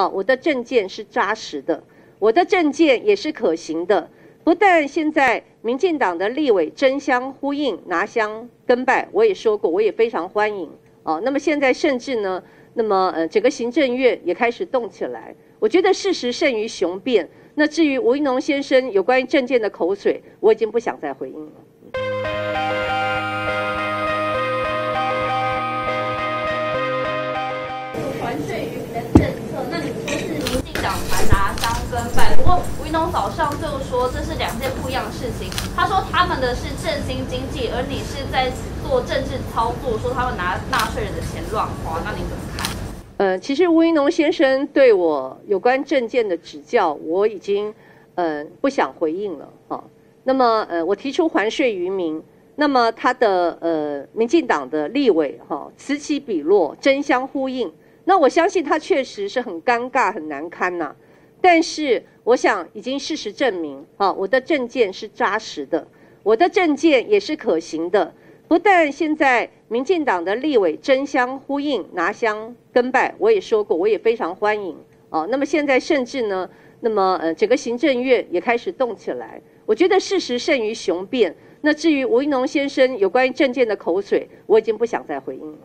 啊，我的政见是扎实的，我的政见也是可行的。不但现在民进党的立委争相呼应拿香跟拜，我也说过，我也非常欢迎。哦，那么现在甚至呢，那么呃，整个行政院也开始动起来。我觉得事实胜于雄辩。那至于吴一农先生有关于政见的口水，我已经不想再回应了。还税于民的政策，那你说是民进党才拿香跟拜，不过吴一农早上就说这是两件不一样的事情。他说他们的是振兴经济，而你是在做政治操作，说他们拿纳税人的钱乱花，那你怎么看？呃，其实吴一农先生对我有关政见的指教，我已经呃不想回应了哈。那么呃，我提出还税于民，那么他的呃民进党的立委哈此起彼落，争相呼应。那我相信他确实是很尴尬、很难堪呐。但是我想已经事实证明啊，我的证件是扎实的，我的证件也是可行的。不但现在民进党的立委争相呼应拿香跟拜，我也说过，我也非常欢迎。哦，那么现在甚至呢，那么呃，整个行政院也开始动起来。我觉得事实胜于雄辩。那至于吴一农先生有关于政见的口水，我已经不想再回应了。